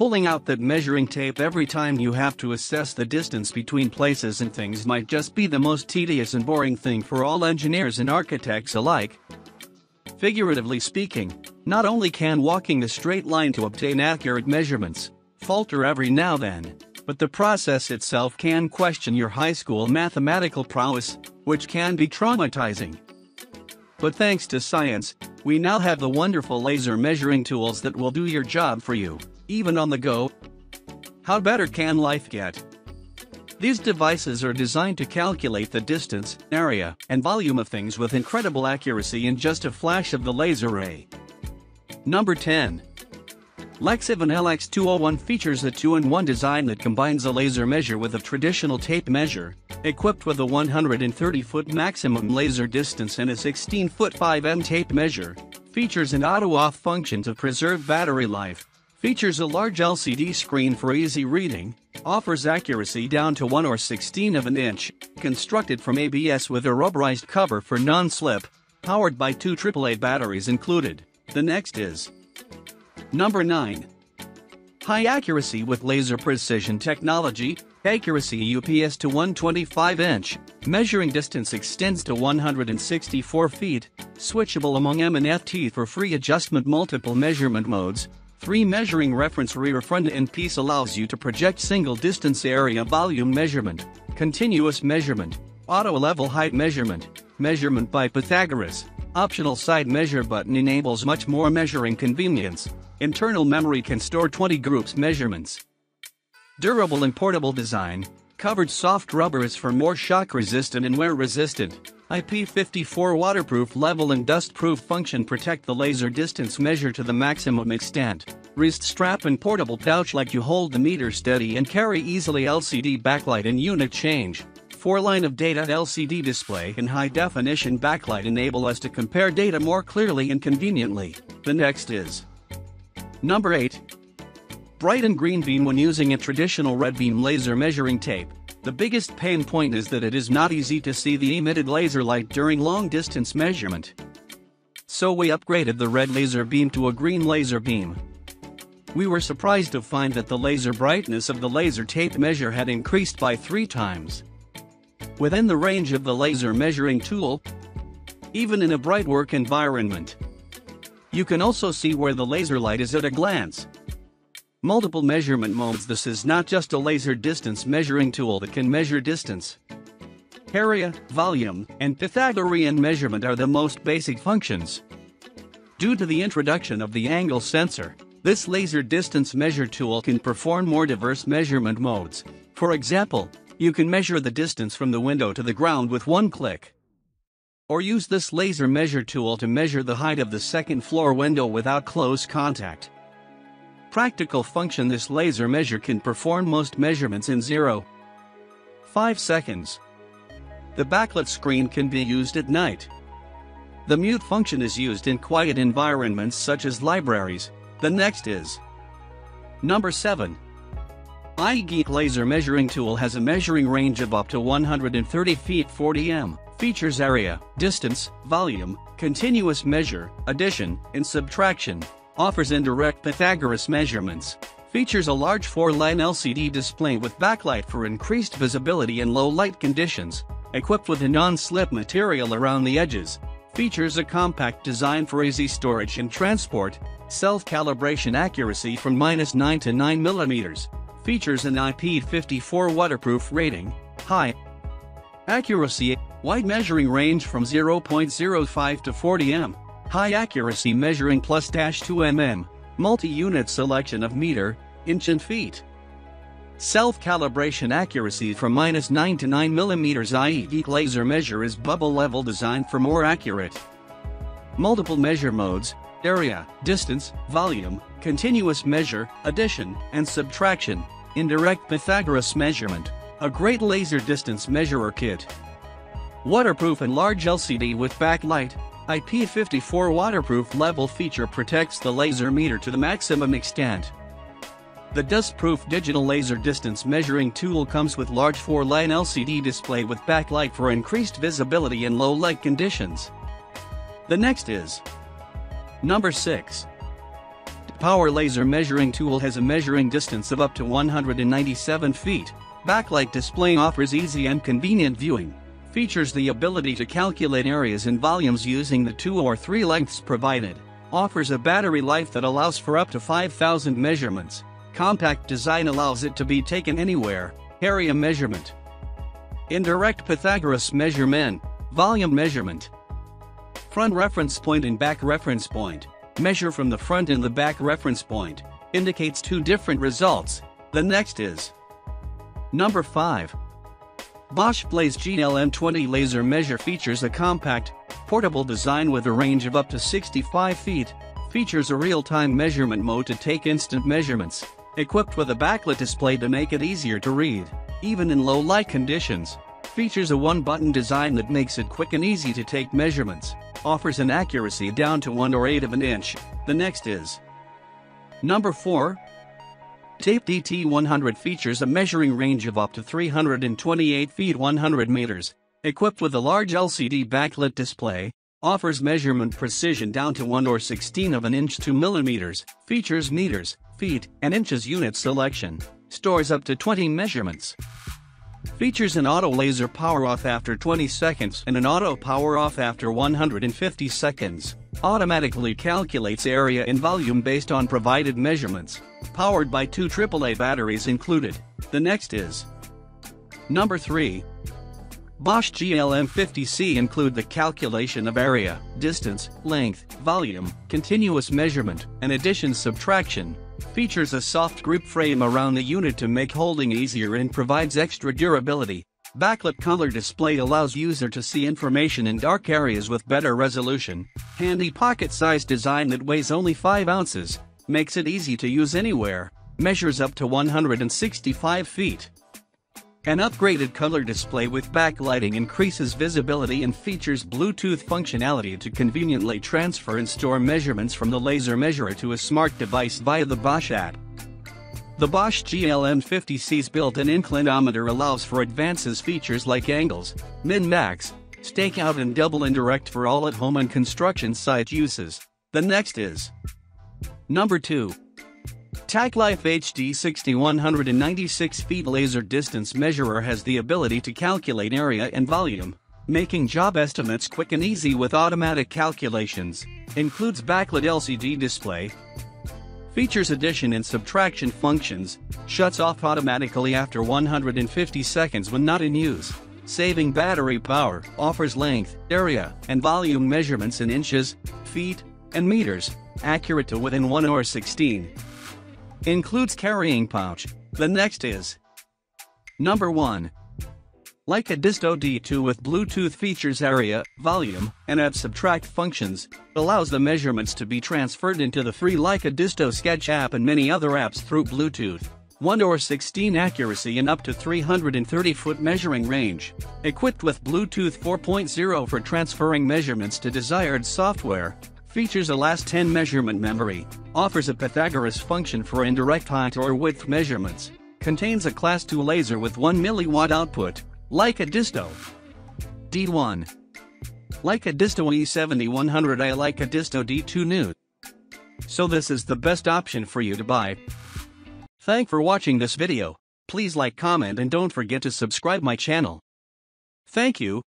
Pulling out that measuring tape every time you have to assess the distance between places and things might just be the most tedious and boring thing for all engineers and architects alike. Figuratively speaking, not only can walking the straight line to obtain accurate measurements falter every now then, but the process itself can question your high school mathematical prowess, which can be traumatizing. But thanks to science, we now have the wonderful laser measuring tools that will do your job for you, even on the go. How better can life get? These devices are designed to calculate the distance, area, and volume of things with incredible accuracy in just a flash of the laser ray. Number 10. Lexivon LX201 features a 2-in-1 design that combines a laser measure with a traditional tape measure, equipped with a 130-foot maximum laser distance and a 16-foot 5M tape measure, features an auto-off function to preserve battery life, features a large LCD screen for easy reading, offers accuracy down to 1 or 16 of an inch, constructed from ABS with a rubberized cover for non-slip, powered by two AAA batteries included. The next is Number 9. High accuracy with laser precision technology, accuracy UPS to 125 inch, measuring distance extends to 164 feet, switchable among M and F teeth for free adjustment multiple measurement modes, 3 measuring reference rear front end piece allows you to project single distance area volume measurement, continuous measurement, auto level height measurement, measurement by Pythagoras, optional side measure button enables much more measuring convenience, Internal memory can store 20 groups measurements. Durable and portable design, covered soft rubber is for more shock resistant and wear resistant. IP54 waterproof level and dust proof function protect the laser distance measure to the maximum extent. Wrist strap and portable pouch like you hold the meter steady and carry easily LCD backlight and unit change. 4 line of data LCD display and high definition backlight enable us to compare data more clearly and conveniently. The next is Number 8. Bright and green beam when using a traditional red beam laser measuring tape. The biggest pain point is that it is not easy to see the emitted laser light during long distance measurement. So we upgraded the red laser beam to a green laser beam. We were surprised to find that the laser brightness of the laser tape measure had increased by three times. Within the range of the laser measuring tool, even in a bright work environment, you can also see where the laser light is at a glance. Multiple measurement modes This is not just a laser distance measuring tool that can measure distance. Area, volume, and Pythagorean measurement are the most basic functions. Due to the introduction of the angle sensor, this laser distance measure tool can perform more diverse measurement modes. For example, you can measure the distance from the window to the ground with one click. Or use this laser measure tool to measure the height of the second floor window without close contact. Practical function This laser measure can perform most measurements in 0. 5 seconds. The backlit screen can be used at night. The mute function is used in quiet environments such as libraries. The next is Number 7. ieGeek Laser Measuring Tool has a measuring range of up to 130 feet 40 m. Features area, distance, volume, continuous measure, addition, and subtraction. Offers indirect Pythagoras measurements. Features a large 4-line LCD display with backlight for increased visibility in low light conditions. Equipped with a non-slip material around the edges. Features a compact design for easy storage and transport. Self-calibration accuracy from minus 9 to 9 millimeters. Features an IP54 waterproof rating. High accuracy Wide measuring range from 0.05 to 40 m. High accuracy measuring plus dash 2 mm. Multi-unit selection of meter, inch and feet. Self-calibration accuracy from minus 9 to 9 mm i.e. laser measure is bubble level designed for more accurate. Multiple measure modes, area, distance, volume, continuous measure, addition, and subtraction, indirect Pythagoras measurement, a great laser distance measurer kit. Waterproof and large LCD with backlight, IP54 waterproof level feature protects the laser meter to the maximum extent. The dust-proof digital laser distance measuring tool comes with large 4-line LCD display with backlight for increased visibility in low light conditions. The next is Number 6. Power laser measuring tool has a measuring distance of up to 197 feet. Backlight display offers easy and convenient viewing. Features the ability to calculate areas and volumes using the two or three lengths provided. Offers a battery life that allows for up to 5,000 measurements. Compact design allows it to be taken anywhere. Area measurement. Indirect Pythagoras measurement. Volume measurement. Front reference point and back reference point. Measure from the front and the back reference point. Indicates two different results. The next is Number 5. Bosch Blaze GLM20 laser measure features a compact, portable design with a range of up to 65 feet, features a real-time measurement mode to take instant measurements, equipped with a backlit display to make it easier to read, even in low light conditions, features a one-button design that makes it quick and easy to take measurements, offers an accuracy down to 1 or 8 of an inch. The next is Number 4. Tape DT100 features a measuring range of up to 328 feet 100 meters, equipped with a large LCD backlit display, offers measurement precision down to 1 or 16 of an inch to millimeters, features meters, feet, and inches unit selection, stores up to 20 measurements. Features an auto laser power off after 20 seconds and an auto power off after 150 seconds. Automatically calculates area and volume based on provided measurements. Powered by two AAA batteries included. The next is Number 3. Bosch GLM50C include the calculation of area, distance, length, volume, continuous measurement, and addition subtraction. Features a soft grip frame around the unit to make holding easier and provides extra durability. Backlit color display allows user to see information in dark areas with better resolution. Handy pocket-sized design that weighs only 5 ounces, makes it easy to use anywhere, measures up to 165 feet. An upgraded color display with backlighting increases visibility and features Bluetooth functionality to conveniently transfer and store measurements from the laser measurer to a smart device via the Bosch app. The Bosch GLM50C's built-in inclinometer allows for advances features like angles, min-max, stakeout and double indirect for all at-home and construction site uses. The next is Number 2. Tacklife HD 6196 feet laser distance measurer has the ability to calculate area and volume, making job estimates quick and easy with automatic calculations. Includes backlit LCD display. Features addition and subtraction functions, shuts off automatically after 150 seconds when not in use. Saving battery power, offers length, area, and volume measurements in inches, feet, and meters, accurate to within 1 or 16. Includes carrying pouch. The next is Number 1. Leica Disto D2 with Bluetooth features area, volume, and add subtract functions, allows the measurements to be transferred into the free Leica Disto Sketch app and many other apps through Bluetooth. 1 or 16 accuracy and up to 330 foot measuring range. Equipped with Bluetooth 4.0 for transferring measurements to desired software. Features a last 10 measurement memory. Offers a Pythagoras function for indirect height or width measurements. Contains a class 2 laser with 1 milliwatt output. Leica Disto. D1. Leica Disto E7100i Leica Disto D2 New. So this is the best option for you to buy. Thank for watching this video. Please like comment and don't forget to subscribe my channel. Thank you.